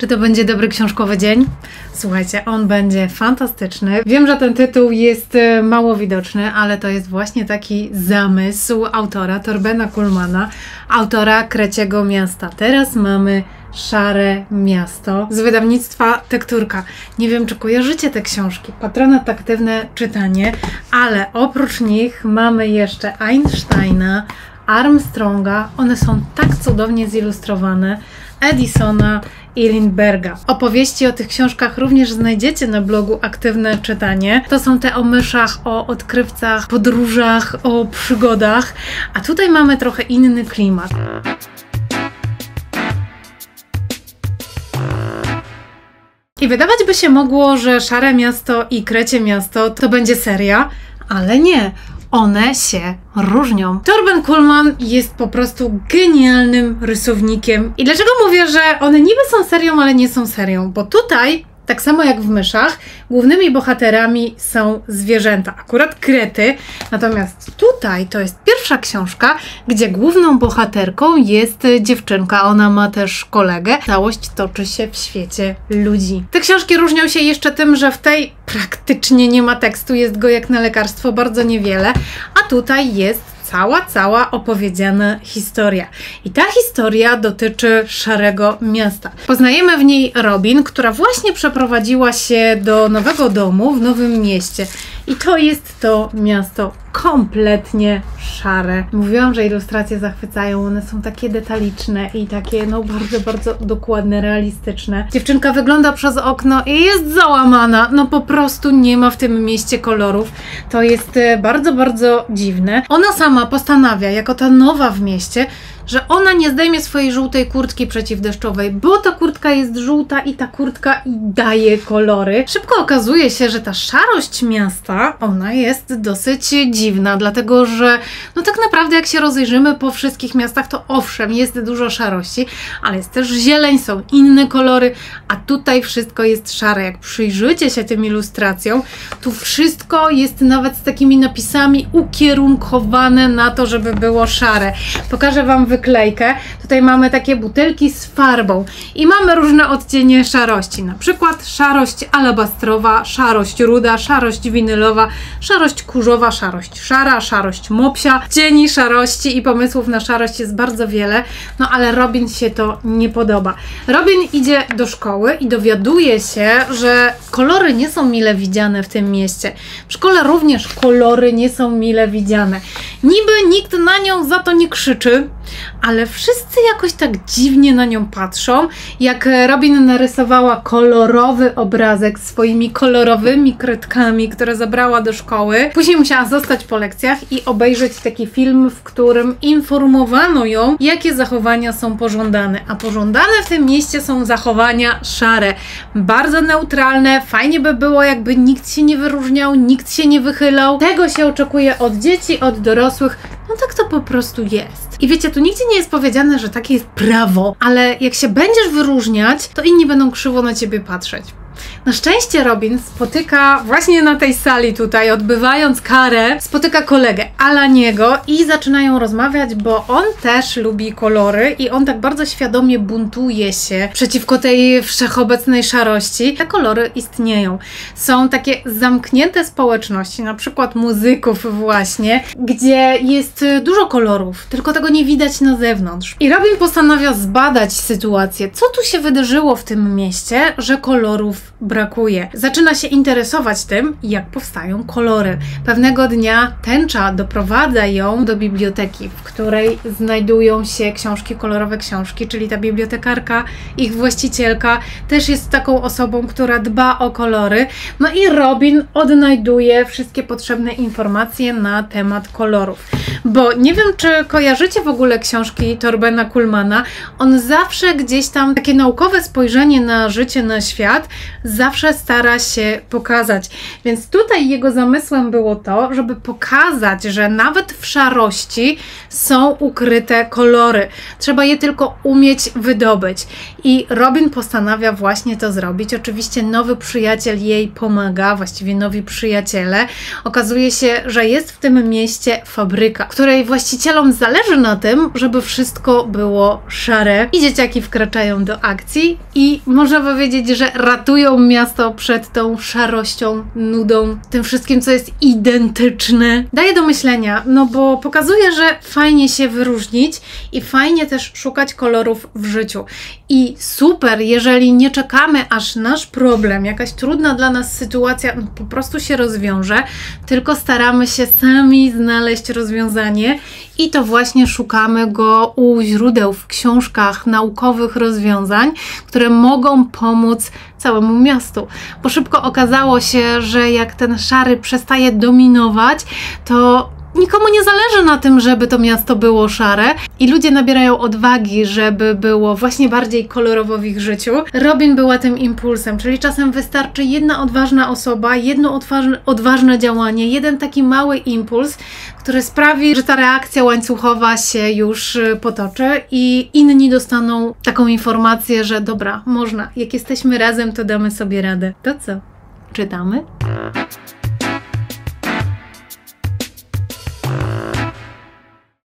Czy to będzie dobry książkowy dzień? Słuchajcie, on będzie fantastyczny. Wiem, że ten tytuł jest e, mało widoczny, ale to jest właśnie taki zamysł autora Torbena Kulmana, autora Kreciego Miasta. Teraz mamy Szare Miasto z wydawnictwa Tekturka. Nie wiem, czy kojarzycie te książki. Patronat aktywne czytanie, ale oprócz nich mamy jeszcze Einsteina, Armstronga. One są tak cudownie zilustrowane. Edisona i Lindberga. Opowieści o tych książkach również znajdziecie na blogu Aktywne Czytanie. To są te o myszach, o odkrywcach, podróżach, o przygodach, a tutaj mamy trochę inny klimat. I wydawać by się mogło, że Szare Miasto i Krecie Miasto to będzie seria, ale nie one się różnią. Torben Kuhlman jest po prostu genialnym rysownikiem. I dlaczego mówię, że one niby są serią, ale nie są serią? Bo tutaj tak samo jak w myszach, głównymi bohaterami są zwierzęta, akurat krety. Natomiast tutaj to jest pierwsza książka, gdzie główną bohaterką jest dziewczynka. Ona ma też kolegę. Całość toczy się w świecie ludzi. Te książki różnią się jeszcze tym, że w tej praktycznie nie ma tekstu, jest go jak na lekarstwo bardzo niewiele, a tutaj jest cała, cała opowiedziana historia. I ta historia dotyczy Szarego Miasta. Poznajemy w niej Robin, która właśnie przeprowadziła się do nowego domu w nowym mieście. I to jest to miasto kompletnie szare. Mówiłam, że ilustracje zachwycają, one są takie detaliczne i takie no bardzo, bardzo dokładne, realistyczne. Dziewczynka wygląda przez okno i jest załamana, no po prostu nie ma w tym mieście kolorów. To jest e, bardzo, bardzo dziwne. Ona sama postanawia, jako ta nowa w mieście, że ona nie zdejmie swojej żółtej kurtki przeciwdeszczowej, bo ta kurtka jest żółta i ta kurtka daje kolory. Szybko okazuje się, że ta szarość miasta, ona jest dosyć dziwna, dlatego że no tak naprawdę jak się rozejrzymy po wszystkich miastach, to owszem, jest dużo szarości, ale jest też zieleń, są inne kolory, a tutaj wszystko jest szare. Jak przyjrzycie się tym ilustracjom, tu wszystko jest nawet z takimi napisami ukierunkowane na to, żeby było szare. Pokażę Wam wyklejkę. Tutaj mamy takie butelki z farbą i mamy różne odcienie szarości, na przykład szarość alabastrowa, szarość ruda, szarość winylowa, szarość kurzowa, szarość szara, szarość mopsia. Cieni szarości i pomysłów na szarość jest bardzo wiele, no ale Robin się to nie podoba. Robin idzie do szkoły i dowiaduje się, że kolory nie są mile widziane w tym mieście. W szkole również kolory nie są mile widziane. Niby nikt na nią za to nie krzyczy, ale wszyscy jakoś tak dziwnie na nią patrzą. Jak Robin narysowała kolorowy obrazek swoimi kolorowymi kredkami, które zabrała do szkoły, później musiała zostać po lekcjach i obejrzeć taki film, w którym informowano ją, jakie zachowania są pożądane. A pożądane w tym mieście są zachowania szare, bardzo neutralne. Fajnie by było, jakby nikt się nie wyróżniał, nikt się nie wychylał. Tego się oczekuje od dzieci, od dorosłych. No tak to po prostu jest. I wiecie, tu nigdzie nie jest powiedziane, że takie jest prawo, ale jak się będziesz wyróżniać, to inni będą krzywo na ciebie patrzeć. Na szczęście Robin spotyka właśnie na tej sali tutaj, odbywając karę, spotyka kolegę Alaniego i zaczynają rozmawiać, bo on też lubi kolory i on tak bardzo świadomie buntuje się przeciwko tej wszechobecnej szarości. Te kolory istnieją. Są takie zamknięte społeczności, na przykład muzyków właśnie, gdzie jest dużo kolorów, tylko tego nie widać na zewnątrz. I Robin postanawia zbadać sytuację, co tu się wydarzyło w tym mieście, że kolorów brakuje. Zaczyna się interesować tym, jak powstają kolory. Pewnego dnia tęcza doprowadza ją do biblioteki, w której znajdują się książki, kolorowe książki, czyli ta bibliotekarka, ich właścicielka, też jest taką osobą, która dba o kolory. No i Robin odnajduje wszystkie potrzebne informacje na temat kolorów. Bo nie wiem, czy kojarzycie w ogóle książki Torbena Kulmana. On zawsze gdzieś tam takie naukowe spojrzenie na życie, na świat zawsze stara się pokazać. Więc tutaj jego zamysłem było to, żeby pokazać, że nawet w szarości są ukryte kolory. Trzeba je tylko umieć wydobyć. I Robin postanawia właśnie to zrobić. Oczywiście nowy przyjaciel jej pomaga, właściwie nowi przyjaciele. Okazuje się, że jest w tym mieście fabryka. której właścicielom zależy na tym, żeby wszystko było szare i dzieciaki wkraczają do akcji i można powiedzieć, że ratują miasto przed tą szarością, nudą, tym wszystkim, co jest identyczne. Daje do myślenia, no bo pokazuje, że fajnie się wyróżnić i fajnie też szukać kolorów w życiu. I super, jeżeli nie czekamy, aż nasz problem, jakaś trudna dla nas sytuacja no, po prostu się rozwiąże, tylko staramy się sami znaleźć rozwiązanie i to właśnie szukamy go u źródeł w książkach naukowych rozwiązań, które mogą pomóc całemu miastu. Bo szybko okazało się, że jak ten szary przestaje dominować, to nikomu nie zależy na tym, żeby to miasto było szare i ludzie nabierają odwagi, żeby było właśnie bardziej kolorowo w ich życiu. Robin była tym impulsem, czyli czasem wystarczy jedna odważna osoba, jedno odważne, odważne działanie, jeden taki mały impuls, który sprawi, że ta reakcja łańcuchowa się już y, potoczy i inni dostaną taką informację, że dobra, można, jak jesteśmy razem, to damy sobie radę. To co? Czytamy?